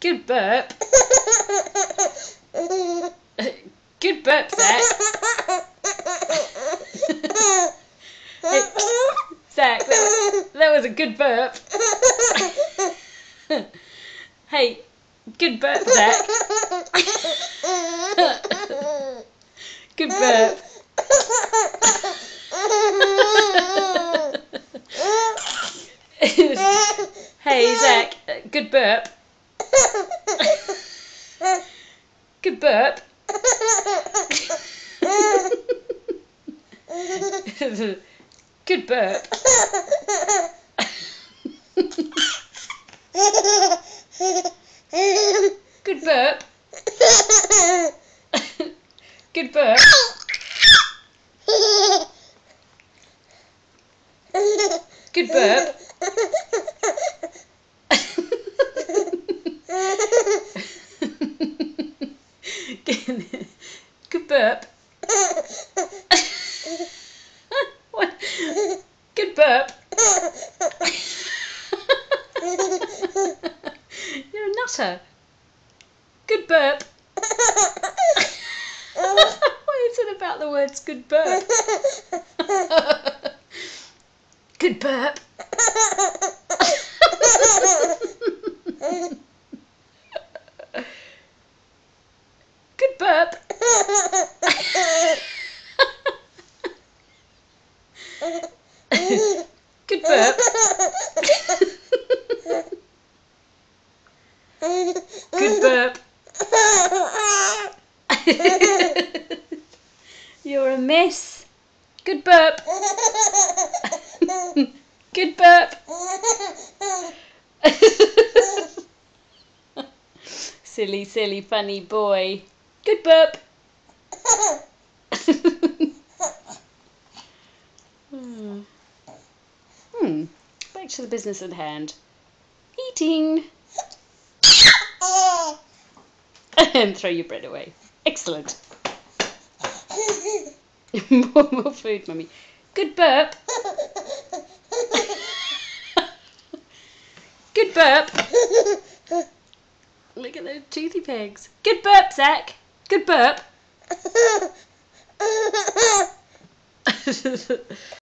Good burp. Good burp, Zach. hey, Zach, that, that was a good burp. hey, good burp, Zach. good burp. hey, Zach, good burp. Good burp. good burp. good burp. good burp. Good burp. Good burp. what? Good burp. You're a nutter. Good burp. what is it about the words good burp? good burp. good burp. good burp. good burp. You're a mess. Good burp. Good burp. silly, silly, funny boy. Good burp. Back to the business at hand. Eating. and throw your bread away. Excellent. more, more food, mummy. Good burp. Good burp. Look at those toothy pegs. Good burp, Zach. Good burp.